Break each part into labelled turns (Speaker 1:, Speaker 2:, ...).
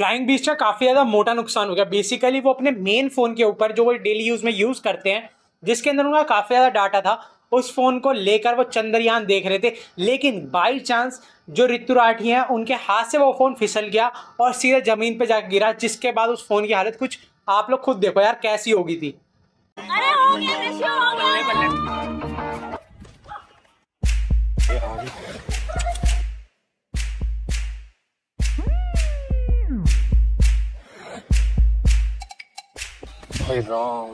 Speaker 1: Flying beast का काफ़ी ज़्यादा मोटा नुकसान हो गया। बेसिकली वो अपने मेन फ़ोन के ऊपर जो वो डेली यूज़ में यूज़ करते हैं जिसके अंदर उनका काफ़ी ज़्यादा डाटा था उस फ़ोन को लेकर वो चंद्रयान देख रहे थे। लेकिन बाई चांस जो ऋतु राठी हैं उनके हाथ से वो फ़ोन फिसल गया और सीधे ज़मीन पे जाकर गिरा जिसके बाद उस फ़ोन की हालत कुछ आप लोग खुद देखो यार कैसी होगी थी।
Speaker 2: अरे हो गया हो गया।
Speaker 3: भाई राम।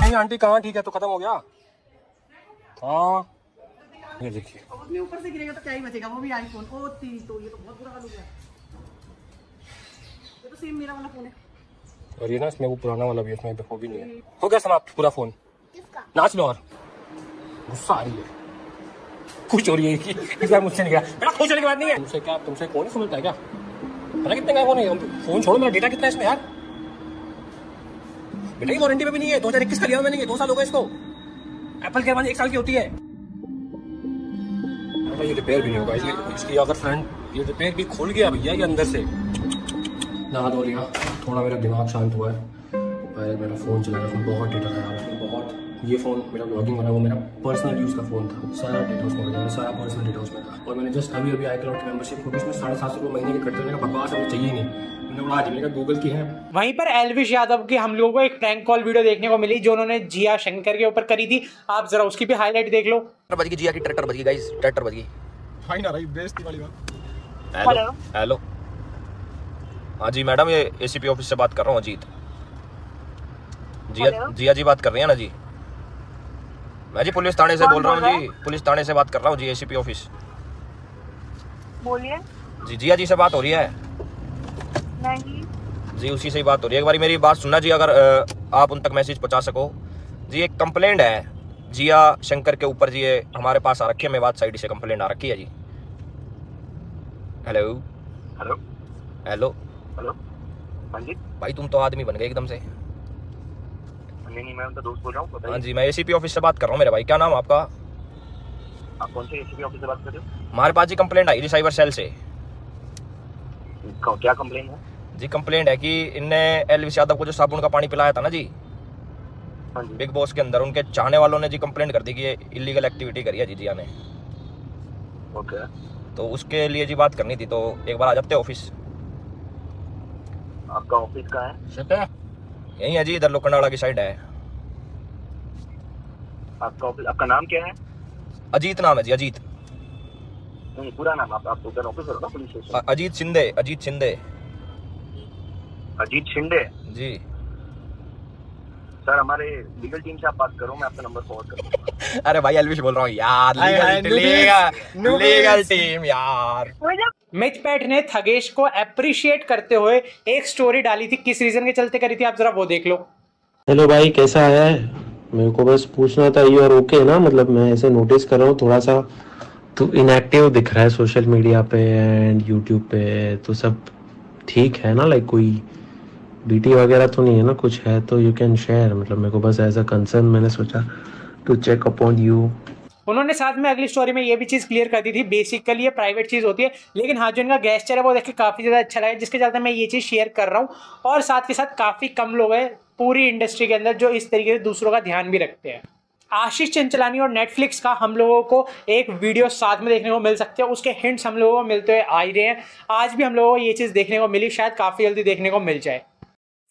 Speaker 3: नहीं आंटी कहाँ ठीक है? तो खत्म हो गया? हाँ ये देखिए।
Speaker 4: ऊपर से गिरेगा तो क्या ही बचेगा? वो भी आईफोन ओ तीन तो ये तो बहुत बुरा हाल हो गया। ये तो सेम मेरा वाला फ़ोन है।
Speaker 3: और ये ना इसमें वो पुराना वाला भी है इसमें वो भी नहीं है। हो गया समाप्त पूरा फ़ोन नाच लो और। गुस्सा आ रही है। खुश हो रही है कि इस बार मुझसे नहीं गया। बेटा खुश होने की बात नहीं है। तुमसे क्या तुमसे कौन समझता है क्या? पता कितने का फ़ोन है? फ़ोन छोड़ो मेरा डेटा कितना है इसमें यार? बेटा ये वारंटी पे भी नहीं है। दो हज़ार इक्कीस का लिया मैंने ये दो साल हो गए इसको। एप्पल के बाद एक साल की होती है। ये रिपेयर भी नहीं होगा। इसलिए इसकी अगर फ्रंट ये रिपेयर भी खुल गया भैया ये अंदर से। नहा धो लिया थोड़ा मेरा दिमाग शांत हुआ है। पहले मेरा फ़ोन चलाया उसमें बहुत डेटा था यार बहुत। ये फ़ोन मेरा ब्लॉगिंग वाला वो मेरा पर्सनल यूज़ का फ़ोन था। सारा डेटा उसमें था सारा पर्सनल डेटा उसमें था। और मैंने जस्ट अभी अभी आई क्लाउड की मेंबरशिप होगी उसमें साढ़े सात सौ रुपये महीने के कटते मेरा बकवास हमें चाहिए नहीं। मैंने बोला आज मैंने कहा गूगल की है।
Speaker 1: वहीं पर एलविश यादव की हम लोगों को एक प्रैंक कॉल वीडियो देखने को मिली जो उन्होंने जिया शंकर के ऊपर करी थी। आप जरा उसकी भी हाईलाइट देख लो।
Speaker 5: ट्रैक्टर बज गई जिया की ट्रैक्टर बज गई गाइस ट्रैक्टर बज गई।
Speaker 3: भाई ना रही बेइज्जती वाली बात।
Speaker 5: हेलो हेलो हाँ जी मैडम ये एसीपी ऑफ़िस से बात कर रहा हूँ अजीत। जिया जिया जी बात कर रही है ना जी? मैं जी पुलिस थाने से बोल रहा हूँ जी। पुलिस थाने से बात कर रहा हूँ जी एसीपी ऑफ़िस
Speaker 2: बोलिए।
Speaker 5: जी जिया जी से बात हो रही है?
Speaker 2: नहीं।
Speaker 5: जी उसी से ही बात हो रही है। एक बार मेरी बात सुनना जी अगर आप उन तक मैसेज पहुँचा सको। जी एक कंप्लेंट है। जिया शंकर के ऊपर जी ये हमारे पास आ रखी है मेवात साइड से कंप्लेंट आ रखी है जी। हेलो
Speaker 6: हेलो
Speaker 5: हेलो
Speaker 6: हेलो हाँ जी।
Speaker 5: भाई तुम तो आदमी बन गए एकदम से।
Speaker 6: नहीं नहीं मैं उनका दोस्त बोल रहा हूँ
Speaker 5: हाँ जी मैं एसीपी ऑफ़िस से बात कर रहा हूँ मेरे भाई क्या नाम आपका?
Speaker 6: आप कौन से एसीपी ऑफ़िस से बात कर रहे हो?
Speaker 5: हमारे पास जी कंप्लेंट आई थी साइबर सेल से।
Speaker 6: क्या कंप्लेन है?
Speaker 5: जी कंप्लेंट है कि इनने एलविस यादव को जो साबुन का पानी पिलाया था ना जी
Speaker 6: हाँ जी।
Speaker 5: बिग बॉस के अंदर उनके चाहने वालों ने जी कंप्लेंट कर दी कि ये इलीगल एक्टिविटी करी है जी जिया ने।
Speaker 6: ओके।
Speaker 5: तो उसके लिए जी बात करनी थी तो एक बार आ जाते ऑफ़िस
Speaker 6: आपका ऑफ़िस कहाँ है?
Speaker 5: यही है जी इधर लोखंडावाला की साइड है।
Speaker 6: आपका आपका नाम क्या है?
Speaker 5: अजीत नाम है जी अजीत।
Speaker 6: नहीं पूरा नाम आप आप उधर ऑफिसर हो पुलिस स्टेशन
Speaker 5: अजीत शिंदे अजीत शिंदे।
Speaker 6: अजीत शिंदे?
Speaker 5: जी।
Speaker 6: सर हमारे लीगल टीम से आप बात करो मैं आपका नंबर फॉरवर्ड करूँगा
Speaker 5: अरे भाई एलविश बोल रहा हूँ यार लीगल लीगल लीगल टीम यार।
Speaker 1: मिथ पैट ने थगेश को अप्रिशिएट करते हुए एक स्टोरी डाली थी किस रीजन के चलते करी थी आप जरा वो देख लो।
Speaker 7: हेलो भाई कैसा है? मेरे को बस पूछना था यू आर ओके ना? मतलब मैं ऐसे नोटिस कर रहा हूँ थोड़ा सा तो इनएक्टिव दिख रहा है सोशल मीडिया पे एंड यूट्यूब पे तो सब ठीक है ना? लाइक कोई बीटी वगैरह तो नहीं है ना कुछ है तो यू कैन शेयर मतलब मेरे को बस एज अ कंसर्न मैंने सोचा टू चेक अपॉन यू
Speaker 1: उन्होंने साथ में अगली स्टोरी में ये भी चीज़ क्लियर कर दी थी बेसिकली ये प्राइवेट चीज़ होती है, लेकिन हाँ जो इनका गेस्टर है, वो देख के काफ़ी ज़्यादा अच्छा लगा, जिसके चलते मैं ये चीज़ शेयर कर रहा हूँ, और साथ के साथ काफ़ी कम लोग हैं पूरी इंडस्ट्री के अंदर जो इस तरीके से दूसरों का ध्यान भी रखते हैं। आशीष चंचलानी और नेटफ्लिक्स का हम लोगों को एक वीडियो साथ में देखने को मिल सकते हैं, उसके हिंट्स हम लोगों को मिलते हुए आ ही रहे हैं। आज भी हम लोगों को ये चीज़ देखने को मिली, शायद काफ़ी जल्दी देखने को मिल जाए।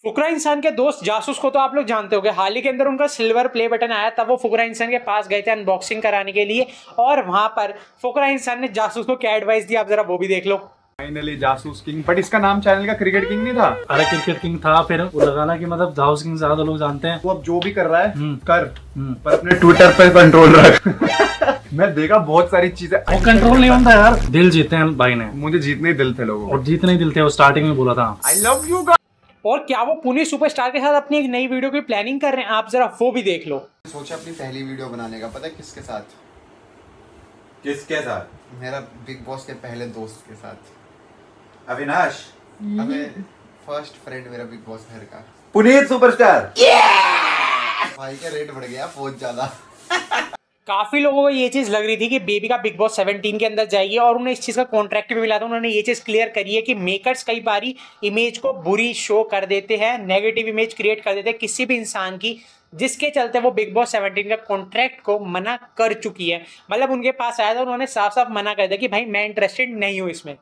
Speaker 1: फुकरा इंसान के दोस्त जासूस को तो आप लोग जानते होंगे। हाल ही के अंदर उनका सिल्वर प्ले बटन आया तब वो फुकरा इंसान के पास गए थे अनबॉक्सिंग कराने के लिए। और वहाँ पर फुकरा इंसान ने जासूस को क्या एडवाइस दी आप जरा वो भी देख लो।
Speaker 8: फाइनली जासूस किंग। बट इसका नाम चैनल का क्रिकेट किंग नहीं था?
Speaker 9: अरे क्रिकेट किंग था फिर। वो लगा ना कि मतलब हाउस किंग ज़्यादा लोग जानते हैं।
Speaker 8: वो अब जो भी कर रहा है
Speaker 9: हम्म।
Speaker 8: कर।
Speaker 9: हम्म।
Speaker 8: पर अपने ट्विटर पे कंट्रोल रख। मैं देखा बहुत सारी चीज़ें।
Speaker 9: वो कंट्रोल नहीं होता यार। दिल जीते हैं भाई ने।
Speaker 8: मुझे जीतने ही दिल थे लोगों
Speaker 9: और जीतने ही दिल थे वो स्टार्टिंग में बोला था।
Speaker 8: आई लव यू
Speaker 1: और क्या वो पुणे सुपरस्टार के साथ अपनी एक नई वीडियो की प्लानिंग कर रहे हैं? आप जरा वो भी देख लो।
Speaker 10: सोचा अपनी पहली वीडियो बनाने का पता है किसके साथ?
Speaker 11: किसके साथ?
Speaker 10: मेरा बिग बॉस के पहले दोस्त के साथ।
Speaker 11: अविनाश।
Speaker 10: अबे फ़र्स्ट फ्रेंड मेरा बिग बॉस घर का।
Speaker 11: पुनीत सुपरस्टार
Speaker 10: भाई का रेट बढ़ गया? बहुत ज़्यादा।
Speaker 1: काफ़ी लोगों को ये चीज़ लग रही थी कि बेबी का बिग बॉस 17 के अंदर जाएगी और उन्हें इस चीज़ का कॉन्ट्रैक्ट भी मिला था। उन्होंने ये चीज़ क्लियर करी है कि मेकर्स कई बारी इमेज को बुरी शो कर देते हैं नेगेटिव इमेज क्रिएट कर देते हैं किसी भी इंसान की, जिसके चलते वो बिग बॉस 17 का कॉन्ट्रैक्ट को मना कर चुकी है। मतलब उनके पास आया था, उन्होंने साफ़ साफ़ मना कर दिया कि भाई मैं इंटरेस्टेड नहीं हूँ इसमें।